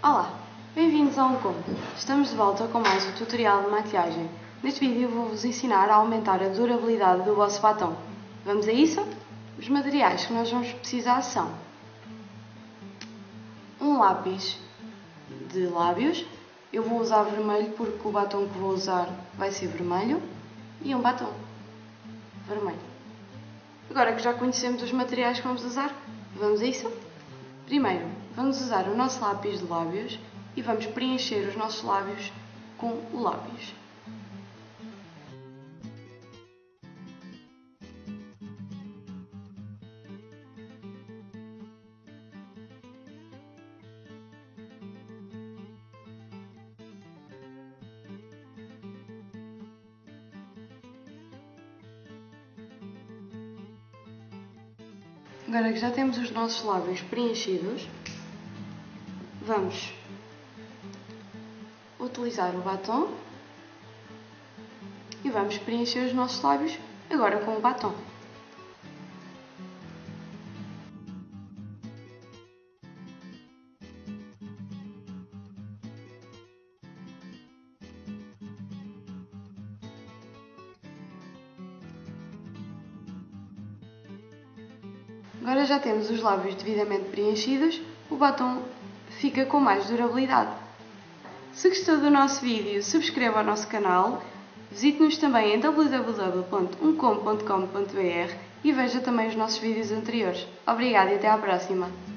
Olá, bem-vindos a um. Estamos de volta com mais um tutorial de maquilhagem. Neste vídeo vou-vos ensinar a aumentar a durabilidade do vosso batom. Vamos a isso? Os materiais que nós vamos precisar são um lápis de lábios. Eu vou usar vermelho porque o batom que vou usar vai ser vermelho e um batom vermelho. Agora que já conhecemos os materiais que vamos usar, vamos a isso? Primeiro, vamos usar o nosso lápis de lábios e vamos preencher os nossos lábios com o lápis. Agora que já temos os nossos lábios preenchidos, vamos utilizar o batom e vamos preencher os nossos lábios agora com o batom. Agora já temos os lábios devidamente preenchidos, o batom fica com mais durabilidade. Se gostou do nosso vídeo, subscreva o nosso canal, visite-nos também em www.uncom.com.br e veja também os nossos vídeos anteriores. Obrigada e até à próxima!